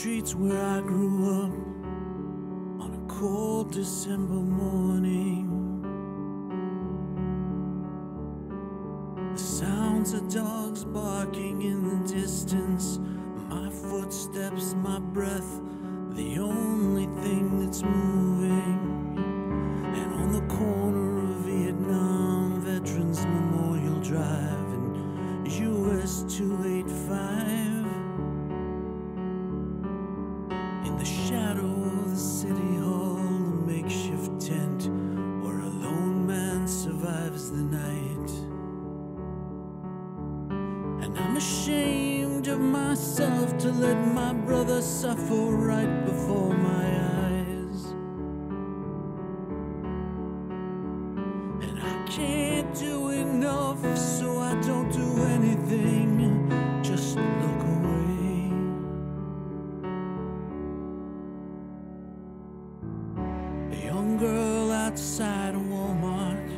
streets where I grew up on a cold December morning. The sounds of dogs barking in the distance, my footsteps, my breath, the only thing that's moving. And on the corner of Vietnam Veterans Memorial Drive and US 285. The shadow of the city hall, a makeshift tent where a lone man survives the night. And I'm ashamed of myself to let my brother suffer right before my eyes. And I can't do enough, so I don't do anything, outside of Walmart.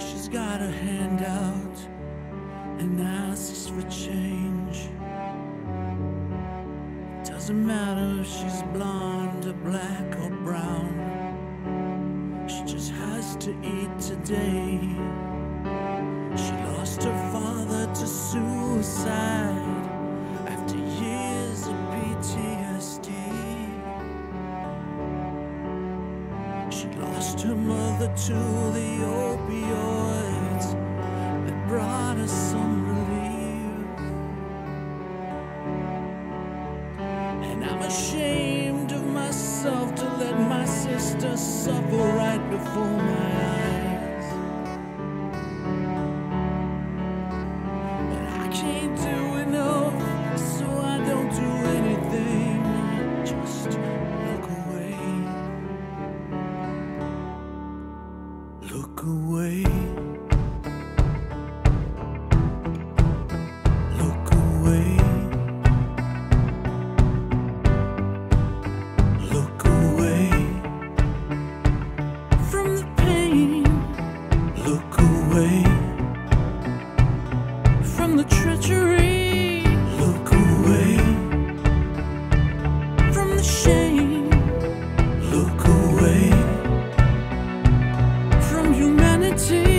She's got her hand out and asks for change. Doesn't matter if she's blonde or black or brown. She just has to eat today. She lost her mother to the opioids that brought her some relief. And I'm ashamed of myself to let my sister suffer right before my eyes. But I can't do enough, so I don't do anything. I just Look away. to